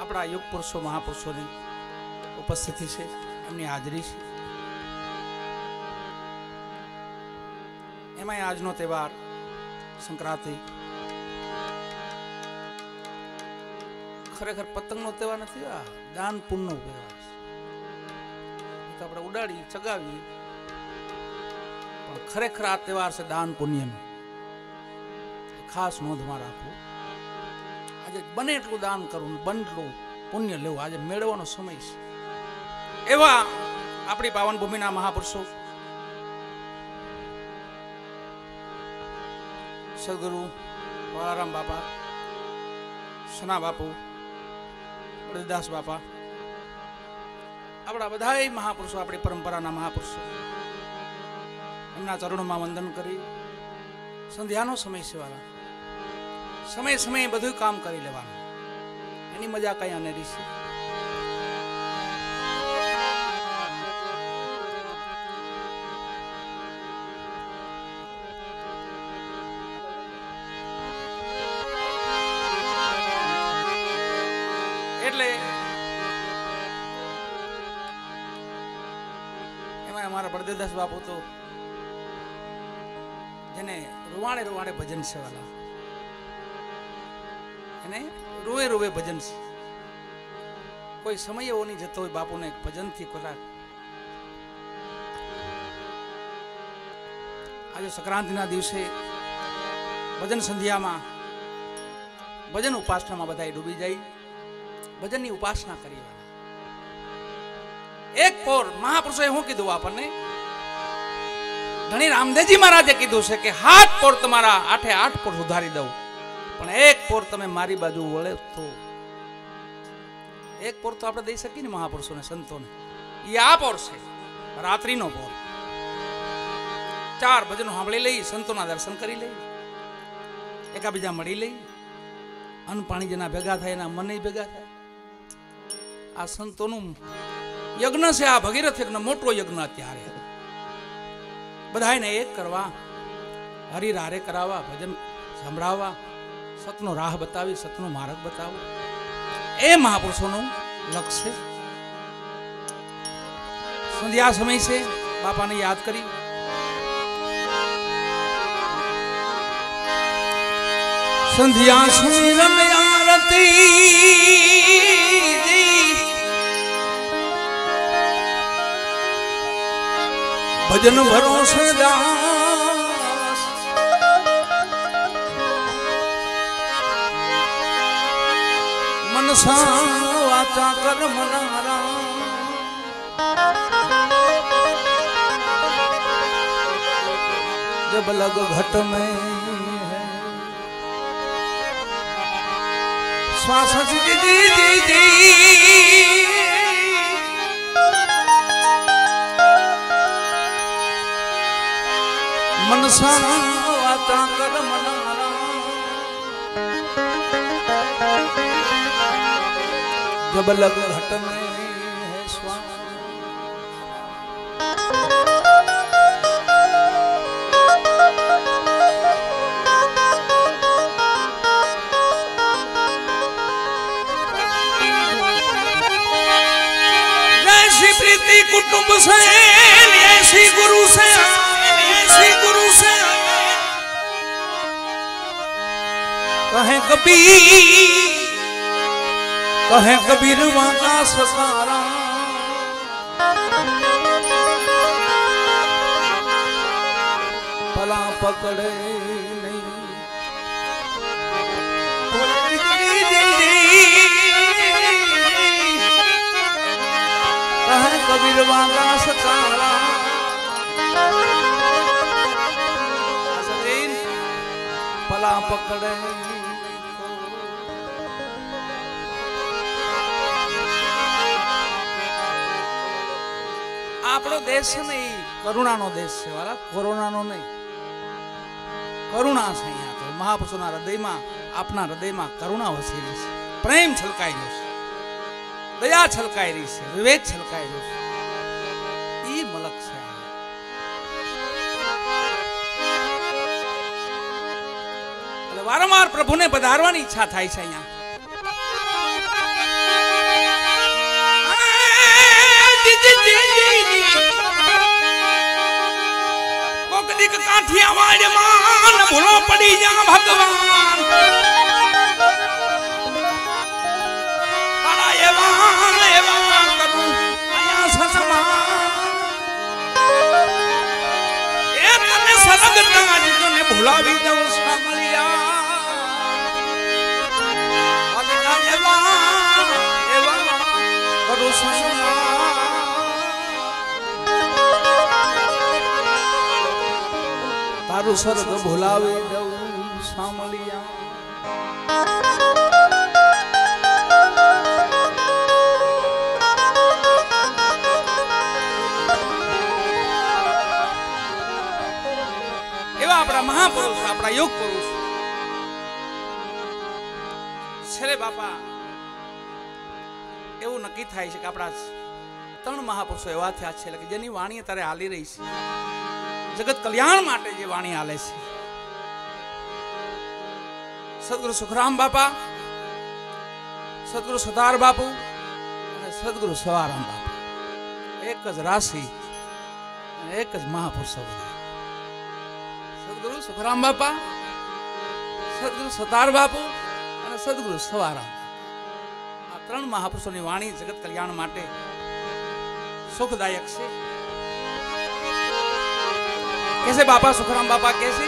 આપણા યુગ પુરુષો, મહાપુરુષોની ઉપસ્થિતિ છે, એમની હાજરી છે. એમાંય આજનો તહેવાર સંક્રાંતિ. ખરેખર પતંગનો તહેવાર નથી, આ દાન પુણનો તહેવાર છે. આપણે ઉડાડી ચગાવી પણ ખરેખર આ તહેવાર છે દાન પુણ્યનો ખાસ નોંધમાં રાખવું આજે બને એટલું દાન કરવું બને એટલું પુણ્ય લેવું. આજે મેળવવાનો સમય છે. એવા આપણી પાવન ભૂમિના મહાપુરુષો. સદગુરુ વાળારામ બાપા, સના બાપુ બળદાસ બાપા, આપણા બધાય મહાપુરુષો, આપણી પરંપરાના મહાપુરુષો. એમના ચરણોમાં વંદન કરી. સંધ્યાનો સમય વાલા સમય સમયે બધું કામ કરી લેવાનું. એની મજા કઈ અનેરી છે. એટલે એમાં અમારા બળદેવદાસ બાપુ તો જેને રૂવાણે રૂવાણે ભજન વાલા. એને રોવે રોવે ભજન કોઈ સમય એવો નહીં જતો હોય બાપુને ભજનથી ખોરાક. આજે સંક્રાંતિના દિવસે ભજન સંધ્યામાં ભજન ઉપાસનામાં બધા ડૂબી જાય. ભજનની ઉપાસના કરી એક પોર મહાપુરુષોએ શું કીધું આપણને? ધણી રામદેવજી મહારાજે કીધું છે કે હાથ પોર તમારા આઠે આઠ પોર સુધારી દઉં. પણ એક પોર તમે મારી બાજુ વળે તો. એક પોર તો આપણે દઈ શકીએ ને મહાપુરુષોને, સંતોને? એ આ પોર છે, રાત્રિનો પોર. ચાર ભજનો સાંભળી લઈ સંતોના દર્શન કરી લઈ એકાબીજા મળી લઈ અન્ન પાણી જેના ભેગા થાય, એના મને ભેગા થાય. આ સંતોનું યજ્ઞ છે, આ ભગીરથ યજ્ઞ, મોટો યજ્ઞ અત્યારે. બધાને એક કરવા. હરિરારે કરાવવા, ભજન સંભળાવવા. સતનો રાહ બતાવી, સતનો માર્ગ બતાવો. એ મહાપુરુષોનું લક્ષ્ય સંધ્યા સમય છે, બાપાને યાદ કરી. સંધ્યા સુમિરન આરતી. ભજન ભરો દાસ સામ વાચા કર્મ જબ લગ ઘટ મે શ્વાસ દીદી દીદી મનસા વાચા કર્મ ના जब लग घट में है ऐसी प्रीति कुटुंब से ऐसी गुरु से ऐसी गुरु से कहे कबीर કહે કબીર વાંકા સકારા પલા પકડે કબીર વાંકા સકારા પલા પકડે આપણો દેશ છે ને એ કરુણાનો દેશ છે વાલા, કોરોનાનો નહીં. કરુણા છે અહીંયા તો. મહાપુરુષોના હૃદયમાં, આપના હૃદયમાં કરુણા વસેલી છે. પ્રેમ છલકાઈ રહ્યો છે. દયા છલકાઈ રહી છે. વિવેક છલકાઈ રહ્યો છે. એ મલક છે. વારંવાર પ્રભુને પધારવાની ઈચ્છા થાય છે અહીંયા. કોક દીક કાઠિયાવાડમાં ન ભૂલો પડી જા ભગવાન. તારા એ તને સલગના જ તને ભૂલાવી દઉં તારું સ્વર્ગ ભૂલાવી દઉં સામલિયા એવા આપણા મહાપુરુષ, આપણા યોગ પુરુષ છેલ્લે બાપા, એવું નક્કી થાય છે કે આપણા ત્રણ મહાપુરુષો એવા થયા છે કે જેની વાણી અત્યારે હાલી રહી છે. જગત કલ્યાણ માટે જે વાણી આલે છે. સદગુરુ સુખરામ બાપા, સદગુરુ સતાર બાપુ અને સદગુરુ સવારામ બાપુ. એક જ રાશિ અને એક જ મહાપુરુષો સદગુરુ સુખરામ બાપા, સદગુરુ સતાર બાપુ અને સદગુરુ સવારામ આ ત્રણ મહાપુરુષોની વાણી જગત કલ્યાણ માટે સુખદાયક છે. कैसे बापा सुखराम बापा कैसे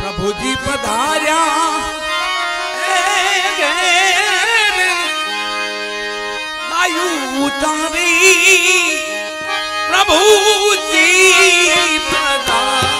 प्रभु जी पधार्या ए घेर, लायु उतारी प्रभु जी पधार्या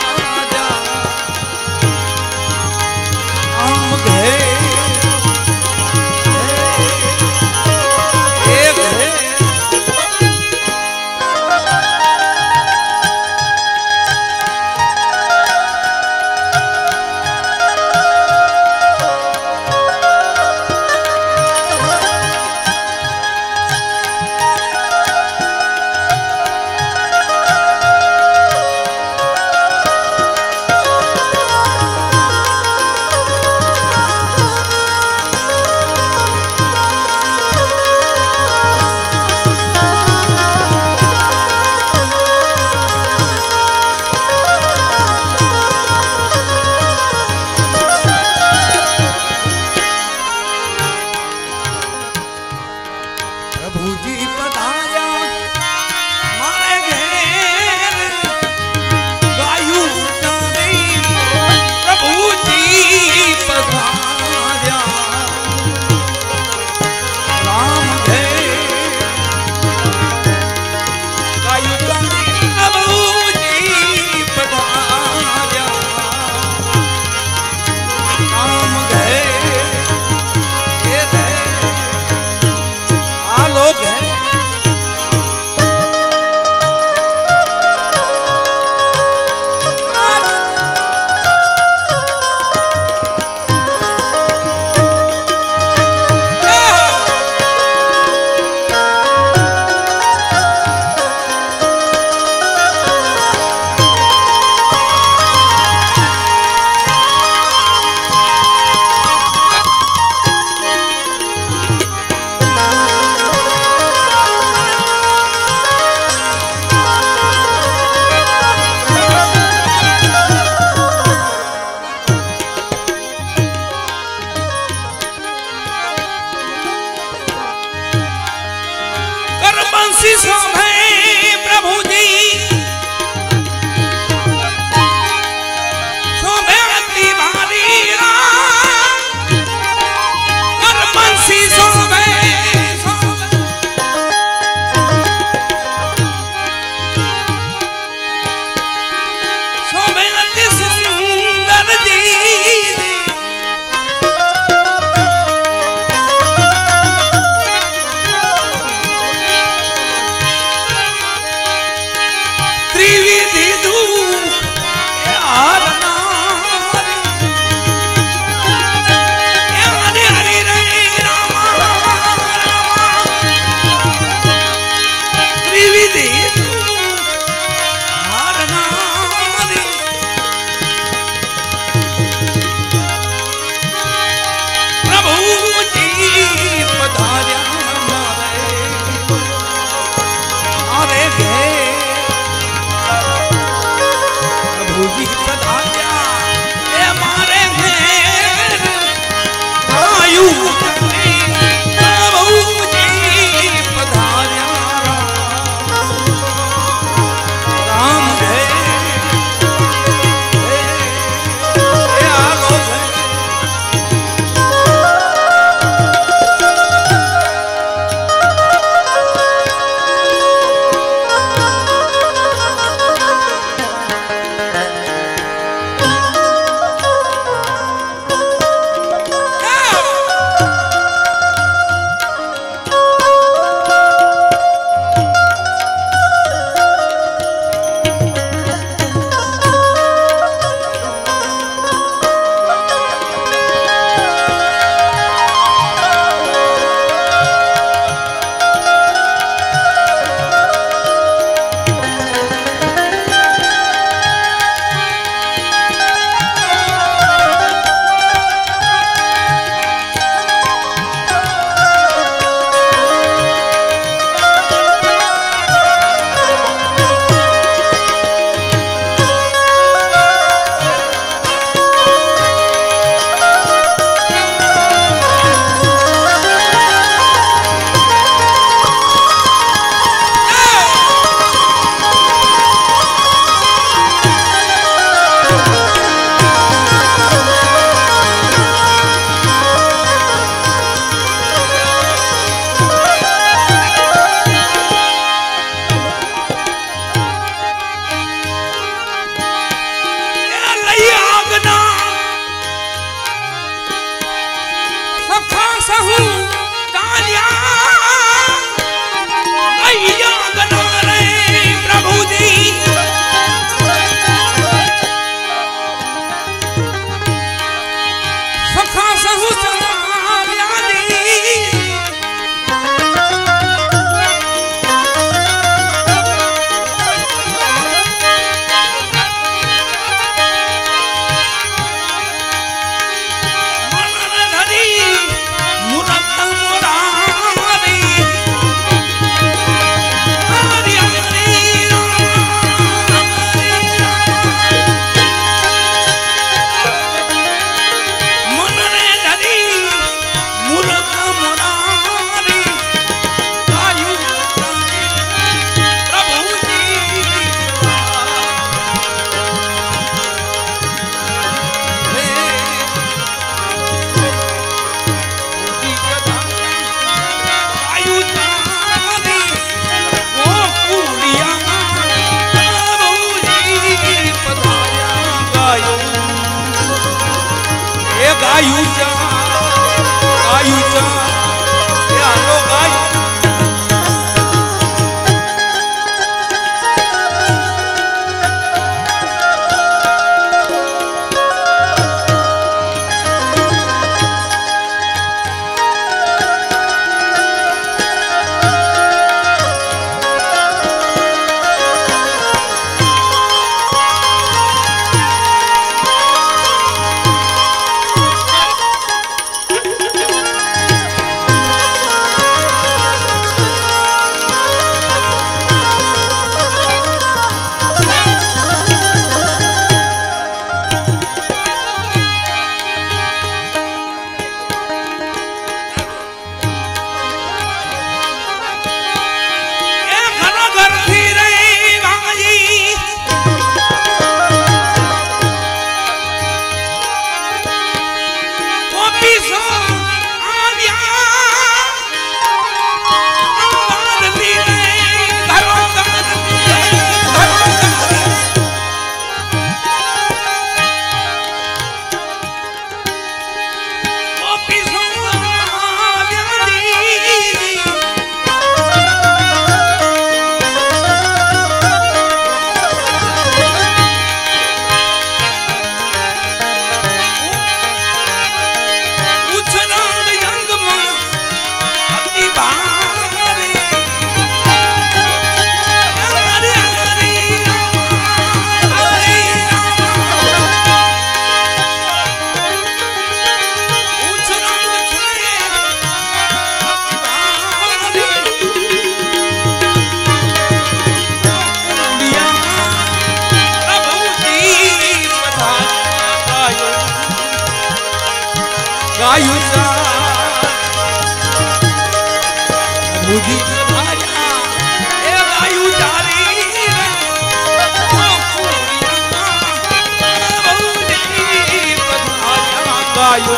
ગાયું.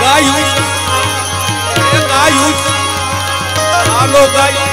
ગાયું. ગાયું. હાલો ગાયું.